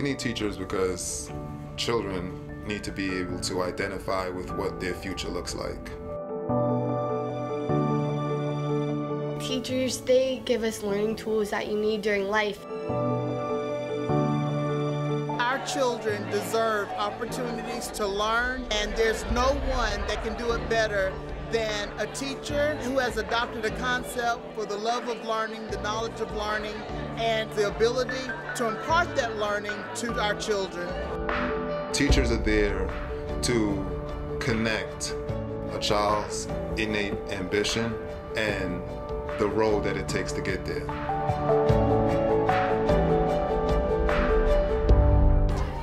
We need teachers because children need to be able to identify with what their future looks like. Teachers, they give us learning tools that you need during life. Our children deserve opportunities to learn, and there's no one that can do it better than a teacher who has adopted a concept for the love of learning, the knowledge of learning, and the ability to impart that learning to our children. Teachers are there to connect a child's innate ambition and the road that it takes to get there.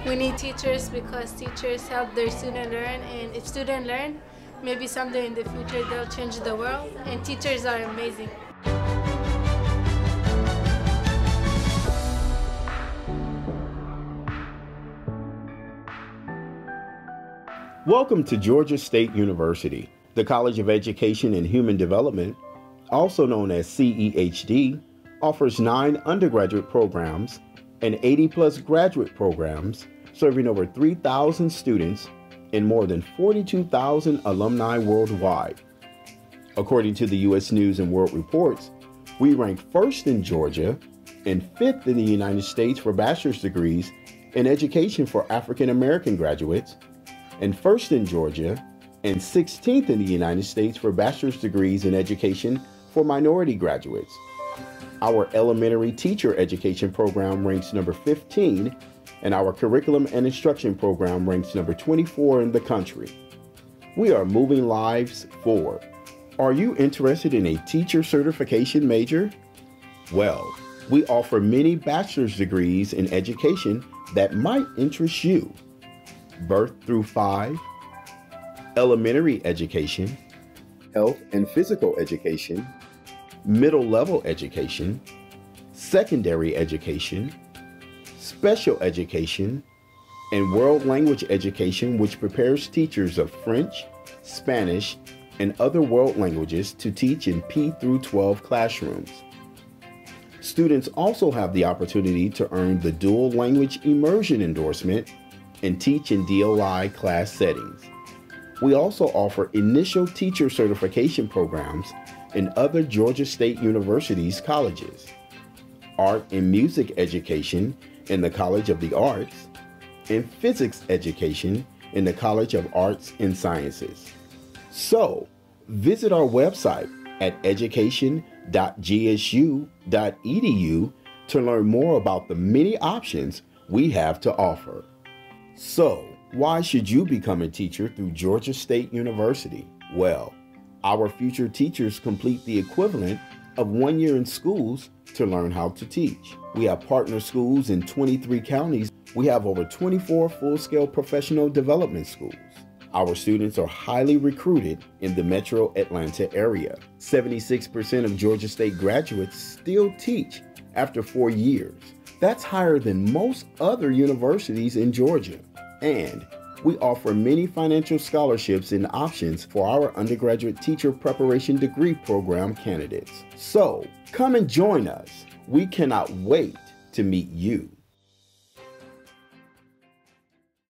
We need teachers because teachers help their students learn and if students learn, maybe someday in the future they'll change the world and teachers are amazing. Welcome to Georgia State University. The College of Education and Human Development, also known as CEHD, offers nine undergraduate programs and 80 plus graduate programs serving over 3,000 students and more than 42,000 alumni worldwide. According to the U.S. News and World Reports, we rank first in Georgia and fifth in the United States for bachelor's degrees in education for African American graduates and first in Georgia, and 16th in the United States for bachelor's degrees in education for minority graduates. Our elementary teacher education program ranks number 15, and our curriculum and instruction program ranks number 24 in the country. We are moving lives forward. Are you interested in a teacher certification major? Well, we offer many bachelor's degrees in education that might interest you birth through five, elementary education, health and physical education, middle level education, secondary education, special education, and world language education, which prepares teachers of French, Spanish, and other world languages to teach in P through 12 classrooms. Students also have the opportunity to earn the dual language immersion endorsement and teach in DOI class settings. We also offer initial teacher certification programs in other Georgia State University's colleges, art and music education in the College of the Arts, and physics education in the College of Arts and Sciences. So, visit our website at education.gsu.edu to learn more about the many options we have to offer. So, why should you become a teacher through Georgia State University? Well, our future teachers complete the equivalent of one year in schools to learn how to teach. We have partner schools in 23 counties. We have over 24 full scale professional development schools. Our students are highly recruited in the metro Atlanta area. 76% of Georgia State graduates still teach after four years. That's higher than most other universities in Georgia. And we offer many financial scholarships and options for our undergraduate teacher preparation degree program candidates. So come and join us. We cannot wait to meet you.